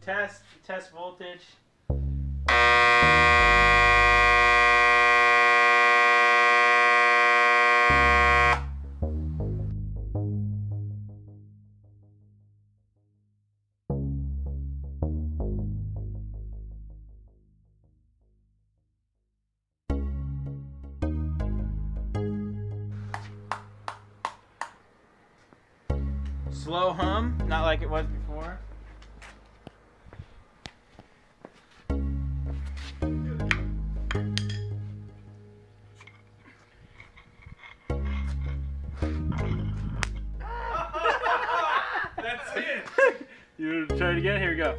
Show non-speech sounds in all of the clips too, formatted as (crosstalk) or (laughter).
Test, test voltage. Slow hum, not like it was before. (laughs) That's it. You try it again? Here we go.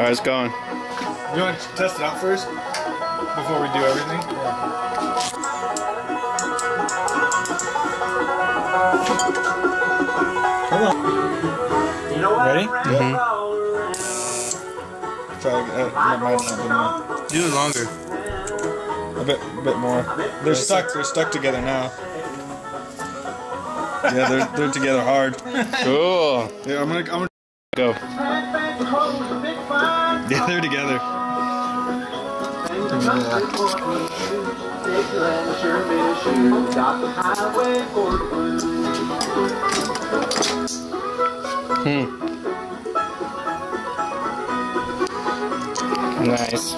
Alright, it's going. You want to test it out first before we do everything? Ready? Mm-hmm. Try to get that might not Do it longer. a bit, a bit more. They're stuck. They're stuck together now. Yeah, they're they're together hard. Cool. Yeah, I'm gonna I'm gonna Go. Yeah, they're together. Hmm. Nice.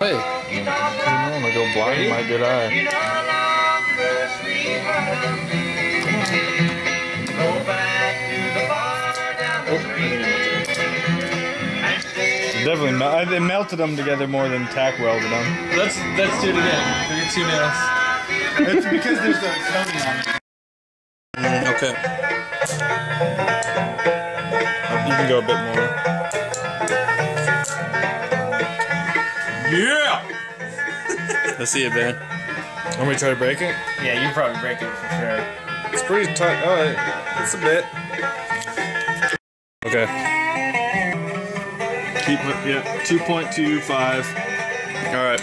Hey. I'm gonna go blind in my good eye. Definitely, mel- they melted them together more than tack welded them. Let's let's do it again. We get two nails. It's because there's a coating on it. Okay. You can go a bit more. Yeah. Let's see it, Ben. Want me to try to break it? Yeah, you probably break it for sure. It's pretty tight. Oh, it's a bit. Okay. Keep it. Yeah, two point two five. Alright.